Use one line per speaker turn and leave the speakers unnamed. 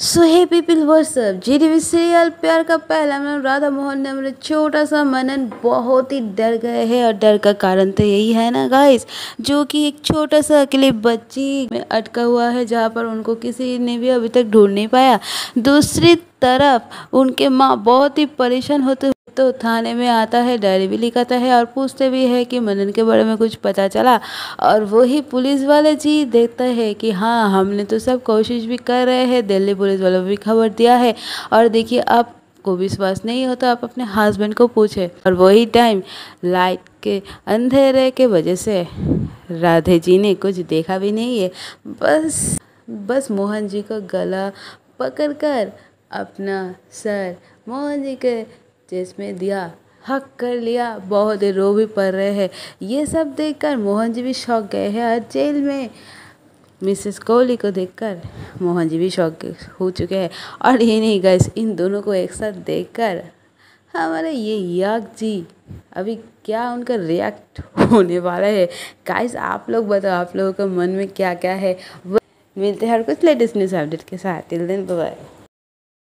So hey people WhatsApp Zee TV serial प्यार का पहला मैम, राधा मोहन ने मेरे छोटा सा मनन बहुत ही डर गए हैं और डर का कारण तो यही है ना गाइस जो कि एक छोटा सा अकेले बच्ची में अटका हुआ है, जहाँ पर उनको किसी ने भी अभी तक ढूंढ नहीं पाया। दूसरी तरफ़ उनके माँ बहुत ही परेशान होते तो थाने में आता है, डायरी भी लिखाता है और पूछते भी है कि मनन के बारे में कुछ पता चला। और वही पुलिस वाले जी देखता है कि हाँ हमने तो सब कोशिश भी कर रहे हैं, दिल्ली पुलिस वालों भी खबर दिया है। और देखिए आप को विश्वास नहीं होता, आप अपने हस्बैंड को पूछे। और वही टाइम लाइट के अंधेरे के वजह से राधे जी ने कुछ देखा भी नहीं है। बस बस मोहन जी का गला पकड़कर अपना सर मोहन जी के जिसमें दिया, हक कर लिया, बहुत रो भी पड़ रहे हैं। ये सब देखकर मोहन जी भी शौक गए हैं और जेल में। मिसेस कोहली को देखकर मोहन जी भी शौक हो चुके हैं। और ये नहीं गए इन दोनों को एक साथ देखकर हमारे ये याग जी, अभी क्या उनका रिएक्ट होने वाला है? गाइस आप लोग बताओ, आप लोगों के मन में क्या क्या है मिलते हैं हर कुछ लेटेस्ट न्यूज़ अपडेट के साथ। टिल दिन बाय